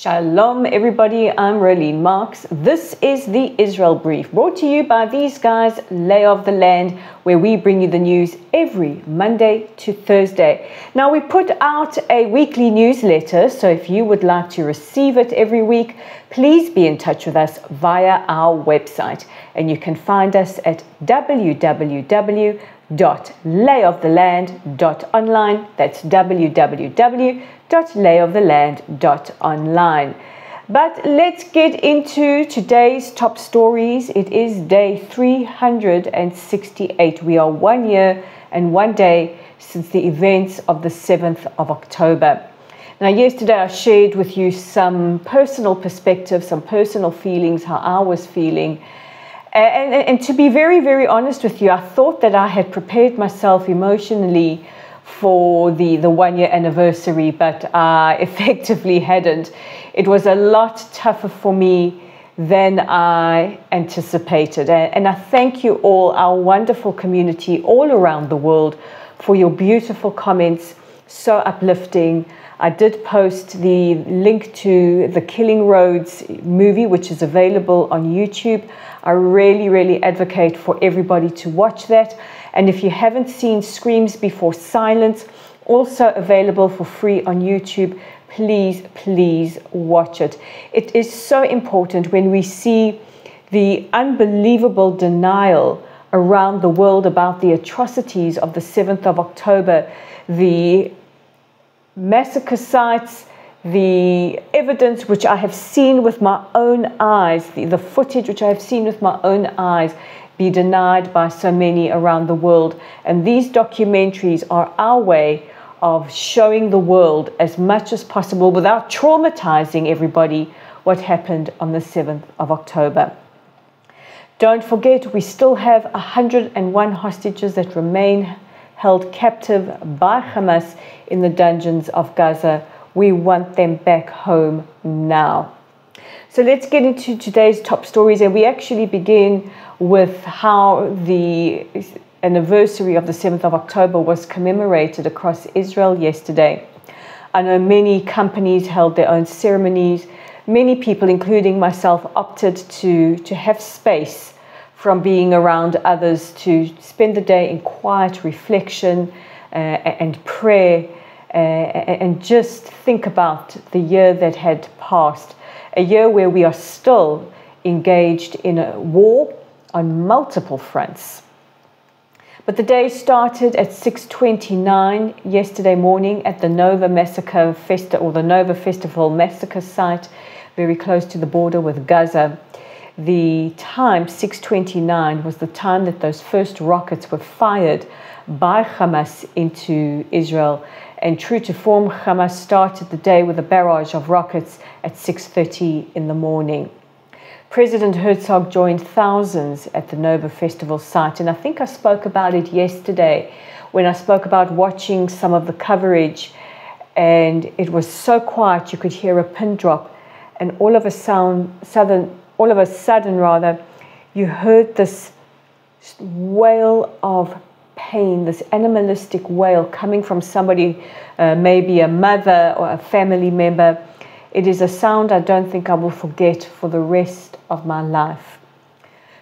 Shalom, everybody. I'm Rolene Marks. This is the Israel Brief, brought to you by these guys, Lay of the Land, where we bring you the news every Monday to Thursday. Now, we put out a weekly newsletter, so if you would like to receive it every week, please be in touch with us via our website. And you can find us at www.layoftheland.online. That's www www.layoftheland.online. But let's get into today's top stories. It is day 368. We are one year and one day since the events of the 7th of October. Now, yesterday I shared with you some personal perspective, some personal feelings, how I was feeling. And, and, and to be very, very honest with you, I thought that I had prepared myself emotionally for the, the one year anniversary, but I uh, effectively hadn't. It was a lot tougher for me than I anticipated. And I thank you all, our wonderful community all around the world, for your beautiful comments, so uplifting. I did post the link to the Killing Roads movie, which is available on YouTube. I really, really advocate for everybody to watch that. And if you haven't seen Screams Before Silence, also available for free on YouTube, please, please watch it. It is so important when we see the unbelievable denial around the world about the atrocities of the 7th of October, the massacre sites, the evidence which I have seen with my own eyes, the, the footage which I have seen with my own eyes, be denied by so many around the world. And these documentaries are our way of showing the world as much as possible without traumatizing everybody what happened on the 7th of October. Don't forget, we still have 101 hostages that remain held captive by Hamas in the dungeons of Gaza. We want them back home now. So let's get into today's top stories, and we actually begin with how the anniversary of the 7th of October was commemorated across Israel yesterday. I know many companies held their own ceremonies. Many people, including myself, opted to, to have space from being around others to spend the day in quiet reflection uh, and prayer uh, and just think about the year that had passed, a year where we are still engaged in a war on multiple fronts. But the day started at 6:29 yesterday morning at the Nova Massacre Festa or the Nova Festival Massacre site, very close to the border with Gaza. The time 6:29 was the time that those first rockets were fired by Hamas into Israel. And true to form, Hamas started the day with a barrage of rockets at 6:30 in the morning. President Herzog joined thousands at the Nova Festival site, and I think I spoke about it yesterday when I spoke about watching some of the coverage, and it was so quiet you could hear a pin drop, and all of a sound, sudden, all of a sudden rather, you heard this wail of pain, this animalistic wail coming from somebody, uh, maybe a mother or a family member. It is a sound I don't think I will forget for the rest of my life.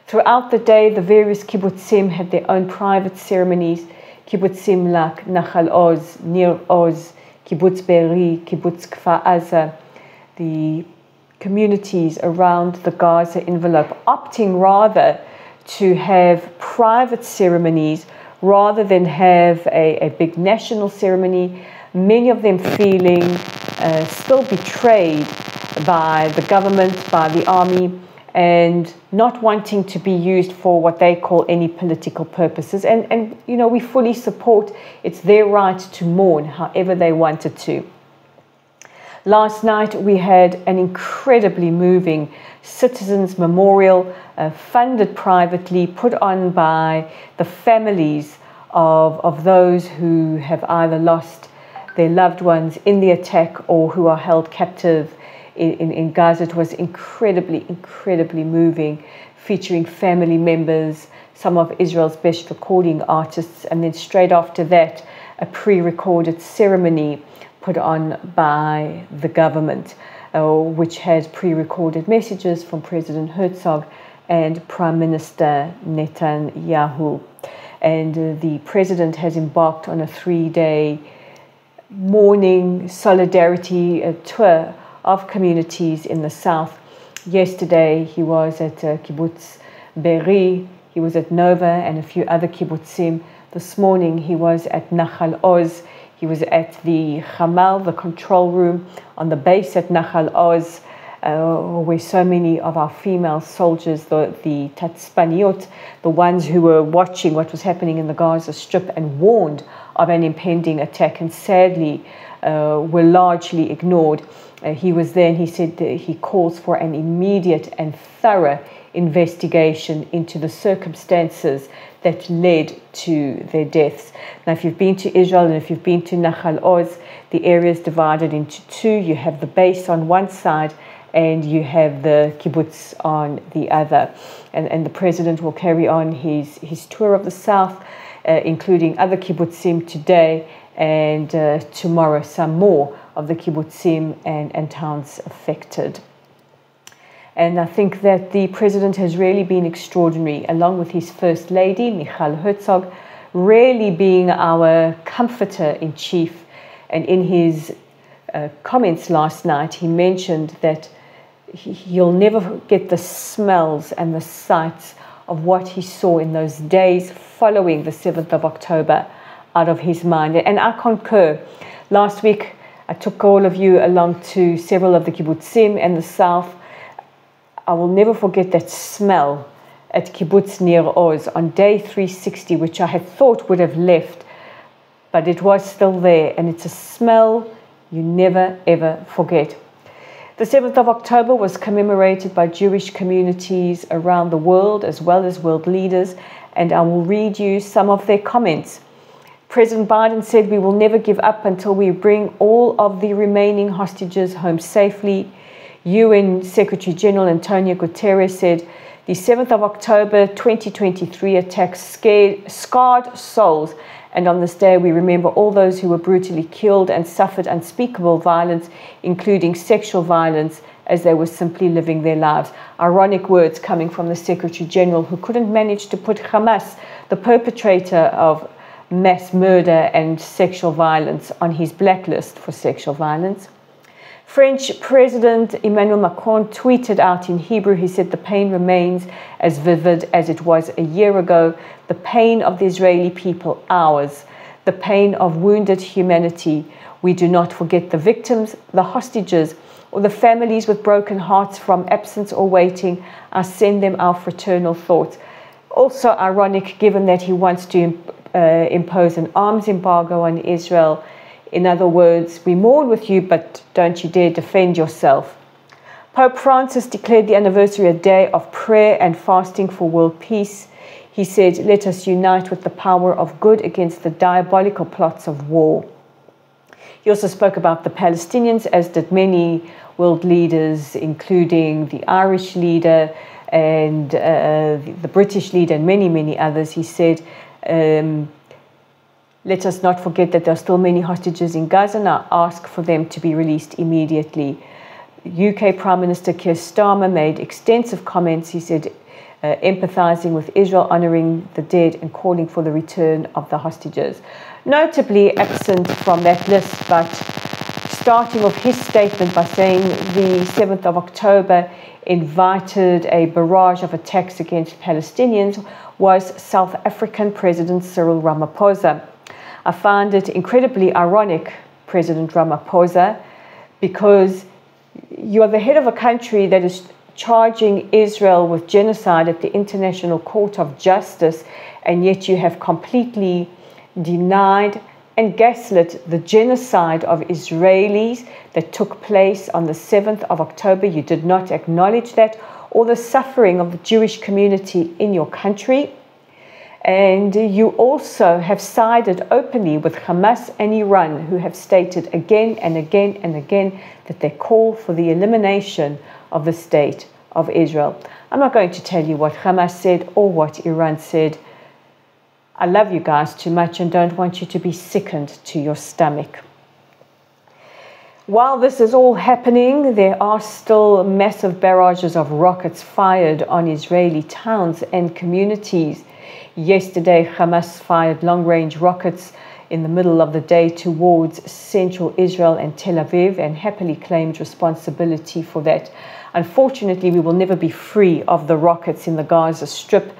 Throughout the day, the various kibbutzim had their own private ceremonies. Kibbutzim like Nachal Oz, Nir Oz, Kibbutz Be'eri, Kibbutz Kfar Aza, the communities around the Gaza envelope, opting rather to have private ceremonies rather than have a, a big national ceremony. Many of them feeling uh, still betrayed by the government, by the army, and not wanting to be used for what they call any political purposes. And, and you know, we fully support it's their right to mourn however they wanted to. Last night we had an incredibly moving citizens memorial uh, funded privately, put on by the families of, of those who have either lost their loved ones in the attack or who are held captive in, in, in Gaza. It was incredibly, incredibly moving, featuring family members, some of Israel's best recording artists, and then straight after that, a pre recorded ceremony put on by the government. uh, which had pre recorded messages from President Herzog and Prime Minister Netanyahu. And uh, the president has embarked on a three day mourning solidarity uh, tour of communities in the south. Yesterday, he was at uh, Kibbutz Be'eri, he was at Nova and a few other kibbutzim. This morning, he was at Nachal Oz. He was at the Hamal, the control room on the base at Nahal Oz, uh, where so many of our female soldiers, the, the Tatzpaniot, the ones who were watching what was happening in the Gaza Strip and warned of an impending attack, and sadly uh, were largely ignored. Uh, he was there and he said that he calls for an immediate and thorough investigation into the circumstances that led to their deaths. Now, if you've been to Israel and if you've been to Nachal Oz, the area is divided into two. You have the base on one side and you have the kibbutz on the other. And, and the president will carry on his, his tour of the south, uh, including other kibbutzim today and uh, tomorrow, some more of the kibbutzim and, and towns affected. And I think that the president has really been extraordinary, along with his first lady, Michal Herzog, really being our comforter in chief. And in his uh, comments last night, he mentioned that he, he'll never get the smells and the sights of what he saw in those days following the 7th of October out of his mind. And I concur. Last week, I took all of you along to several of the kibbutzim in the south I will never forget that smell at Kibbutz Nir Oz on day 360, which I had thought would have left, but it was still there, and it's a smell you never ever forget. The 7th of October was commemorated by Jewish communities around the world as well as world leaders, and I will read you some of their comments. President Biden said, We will never give up until we bring all of the remaining hostages home safely. UN Secretary General Antonio Guterres said the 7th of October 2023 attacks scared, scarred souls, and on this day we remember all those who were brutally killed and suffered unspeakable violence, including sexual violence, as they were simply living their lives. Ironic words coming from the Secretary General who couldn't manage to put Hamas, the perpetrator of mass murder and sexual violence, on his blacklist for sexual violence. French President Emmanuel Macron tweeted out in Hebrew, he said, The pain remains as vivid as it was a year ago. The pain of the Israeli people, ours. The pain of wounded humanity. We do not forget the victims, the hostages, or the families with broken hearts from absence or waiting. I send them our fraternal thoughts. Also ironic, given that he wants to uh, impose an arms embargo on Israel in other words, we mourn with you, but don't you dare defend yourself. Pope Francis declared the anniversary a day of prayer and fasting for world peace. He said, Let us unite with the power of good against the diabolical plots of war. He also spoke about the Palestinians, as did many world leaders, including the Irish leader and uh, the British leader, and many, many others. He said, um, let us not forget that there are still many hostages in Gaza and I ask for them to be released immediately. UK Prime Minister Keir Starmer made extensive comments. He said, uh, empathizing with Israel, honoring the dead, and calling for the return of the hostages. Notably absent from that list, but starting off his statement by saying the 7th of October invited a barrage of attacks against Palestinians was South African President Cyril Ramaphosa. I find it incredibly ironic, President Ramaphosa, because you are the head of a country that is charging Israel with genocide at the International Court of Justice, and yet you have completely denied and gaslit the genocide of Israelis that took place on the 7th of October. You did not acknowledge that, or the suffering of the Jewish community in your country. And you also have sided openly with Hamas and Iran, who have stated again and again and again that they call for the elimination of the state of Israel. I'm not going to tell you what Hamas said or what Iran said. I love you guys too much and don't want you to be sickened to your stomach. While this is all happening, there are still massive barrages of rockets fired on Israeli towns and communities. Yesterday, Hamas fired long range rockets in the middle of the day towards central Israel and Tel Aviv and happily claimed responsibility for that. Unfortunately, we will never be free of the rockets in the Gaza Strip,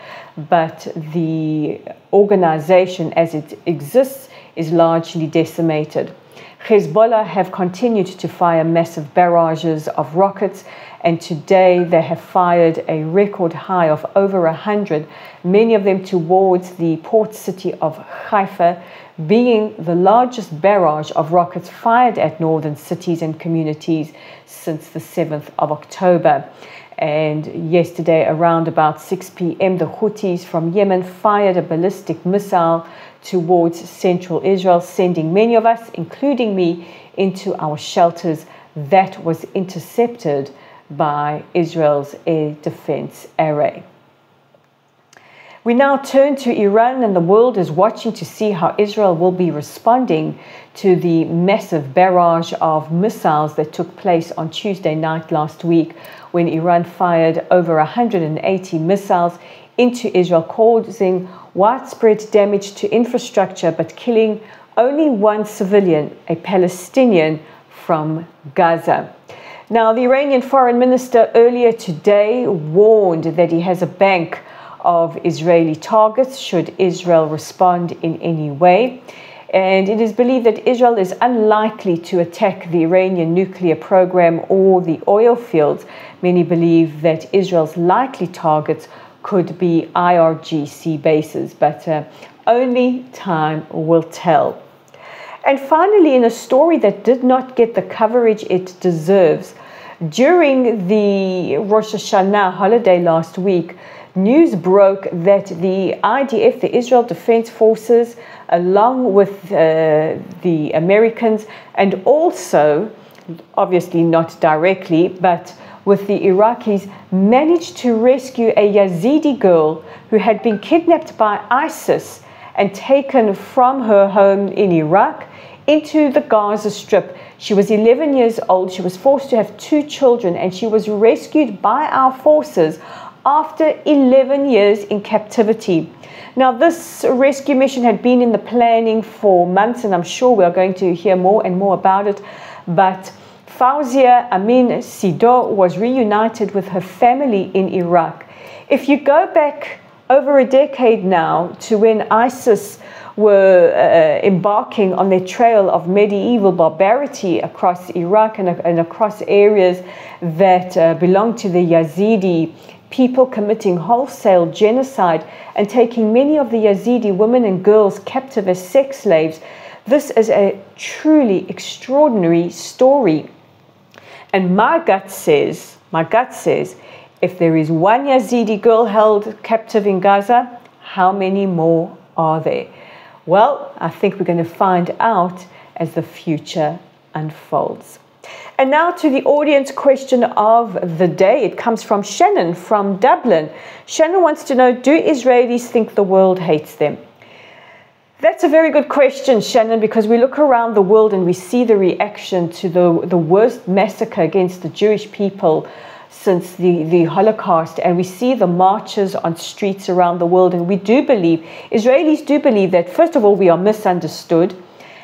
but the organization as it exists is largely decimated. Hezbollah have continued to fire massive barrages of rockets, and today they have fired a record high of over 100, many of them towards the port city of Haifa, being the largest barrage of rockets fired at northern cities and communities since the 7th of October. And yesterday, around about 6 p.m., the Houthis from Yemen fired a ballistic missile towards central Israel, sending many of us, including me, into our shelters. That was intercepted by Israel's air defense array. We now turn to Iran, and the world is watching to see how Israel will be responding to the massive barrage of missiles that took place on Tuesday night last week when Iran fired over 180 missiles into Israel, causing widespread damage to infrastructure but killing only one civilian, a Palestinian from Gaza. Now, the Iranian foreign minister earlier today warned that he has a bank of Israeli targets should Israel respond in any way. And it is believed that Israel is unlikely to attack the Iranian nuclear program or the oil fields. Many believe that Israel's likely targets could be IRGC bases, but uh, only time will tell. And finally, in a story that did not get the coverage it deserves, during the Rosh Hashanah holiday last week, news broke that the IDF, the Israel Defense Forces, along with uh, the Americans, and also, obviously not directly, but with the Iraqis managed to rescue a Yazidi girl who had been kidnapped by ISIS and taken from her home in Iraq into the Gaza Strip. She was 11 years old. She was forced to have two children and she was rescued by our forces after 11 years in captivity. Now, this rescue mission had been in the planning for months, and I'm sure we are going to hear more and more about it. But Fauzia Amin Sido was reunited with her family in Iraq. If you go back over a decade now to when ISIS were uh, embarking on their trail of medieval barbarity across Iraq and, and across areas that uh, belong to the Yazidi people committing wholesale genocide and taking many of the Yazidi women and girls captive as sex slaves. This is a truly extraordinary story. And my gut says, my gut says, if there is one Yazidi girl held captive in Gaza, how many more are there? Well, I think we're going to find out as the future unfolds. And now to the audience question of the day. It comes from Shannon from Dublin. Shannon wants to know Do Israelis think the world hates them? That's a very good question, Shannon, because we look around the world and we see the reaction to the, the worst massacre against the Jewish people since the, the Holocaust, and we see the marches on streets around the world. And we do believe, Israelis do believe that, first of all, we are misunderstood,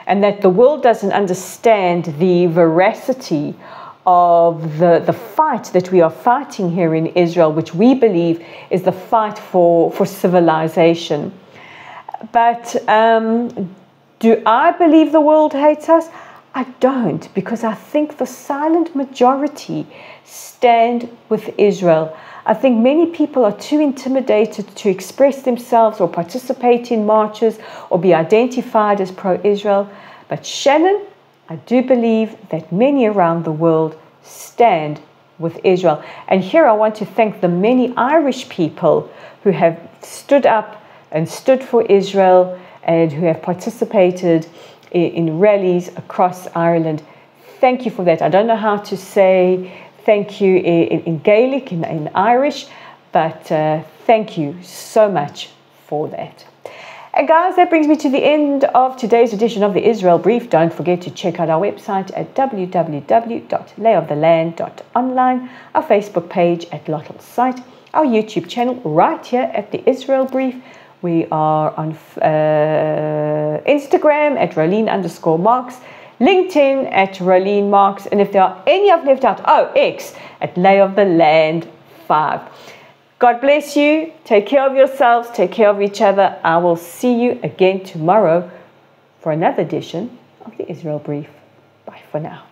and that the world doesn't understand the veracity of the, the fight that we are fighting here in Israel, which we believe is the fight for, for civilization. But um, do I believe the world hates us? I don't, because I think the silent majority stand with Israel. I think many people are too intimidated to express themselves or participate in marches or be identified as pro Israel. But Shannon, I do believe that many around the world stand with Israel. And here I want to thank the many Irish people who have stood up and stood for Israel and who have participated in, in rallies across Ireland. Thank you for that. I don't know how to say thank you in, in Gaelic, in, in, Irish, but uh, thank you so much for that. And guys, that brings me to the end of today's edition of the Israel Brief. Don't forget to check out our website at www.layoftheland.online, our Facebook page at Lottel's site, our YouTube channel right here at the Israel Brief. We are on uh, Instagram at Rolene underscore Marks, LinkedIn at Rolene Marks, and if there are any I've left out, oh, X at Lay of the Land 5. God bless you. Take care of yourselves. Take care of each other. I will see you again tomorrow for another edition of the Israel Brief. Bye for now.